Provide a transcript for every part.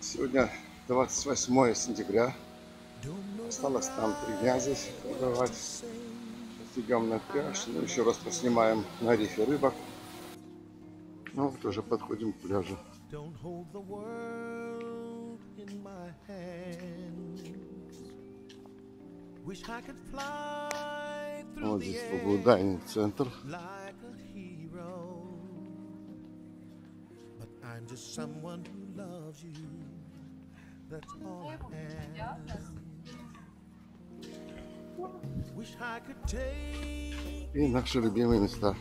Сегодня 28 сентября. Осталось там три дня здесь побывать. Сейчас идем на пляж. Ну, еще раз поснимаем на рифе рыбок. Ну, вот уже подходим к пляжу. Вот здесь был дайнинг центр. I'm just someone who loves you. That's all I have. Wish I could take И наши любимые места.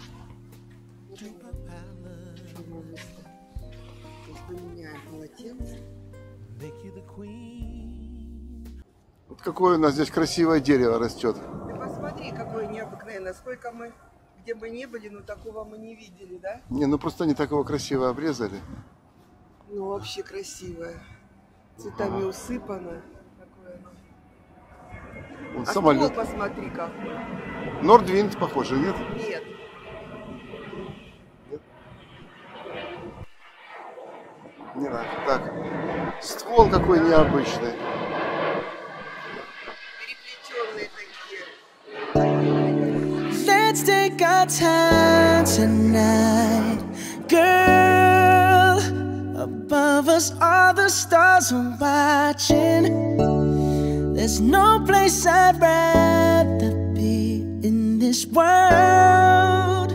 Вот какое у нас здесь красивое дерево растет. Ты посмотри, какое необыкновенное. Сколько мы, где бы не были, но такого мы не видели, да? Не, ну просто они такого красиво обрезали. Ну вообще красивое. Цветами ага. усыпано. Он а самолет. посмотри какой. Нордвинд похоже, нет? Нет. Нет? Не надо. Так. Ствол какой необычный. take our time tonight, girl. Above us, all the stars are watching. There's no place I'd rather be in this world.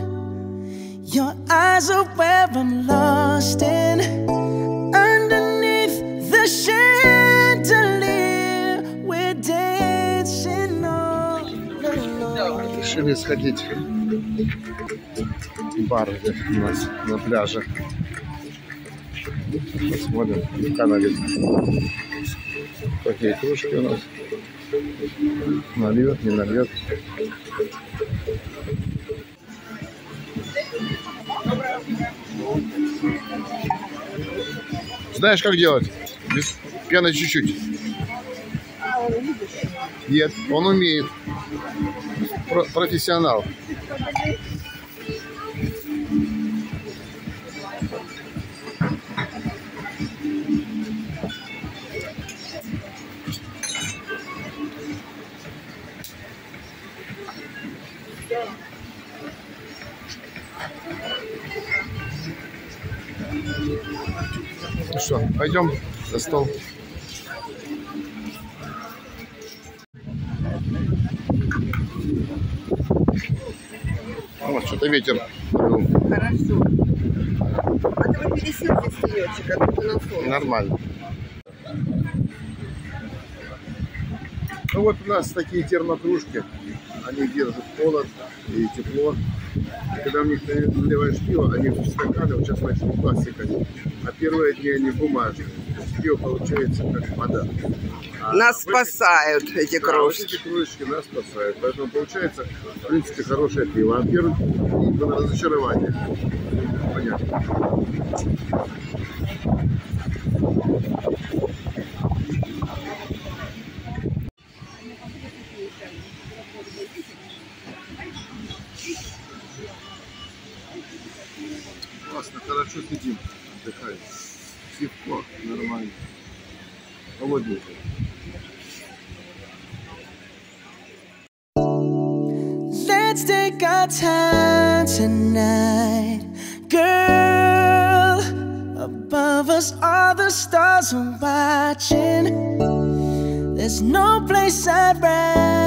Your eyes are where I'm lost in. Underneath the chandelier, we're dancing all alone. Решили сходить в бар здесь у нас на пляже. Посмотрим в канале. Какие кружки у нас. Нальет, не нальет. Знаешь, как делать? Без пены чуть-чуть. Нет, он умеет. Про профессионал. Ну что, пойдем за стол. Вот что-то ветер. Хорошо. А то вы пересылки встаете, как будто на солнце. Нормально. Ну вот у нас такие термокружки. Они держат холод и тепло. И когда в них наливаешь пиво, они в стаканы, вот сейчас начали пластиковые, а первые дни они бумажные. Пиво получается как вода. А нас спасают эти. Да, вот эти кружки нас спасают. Поэтому получается, в принципе, хорошее пиво. А первое разочарование. Понятно. хорошо сидим, отдыхаем. Тепло, нормально. Холодненько. Let's take our time tonight, girl. Above us, all the stars are watching. There's no place I'd rather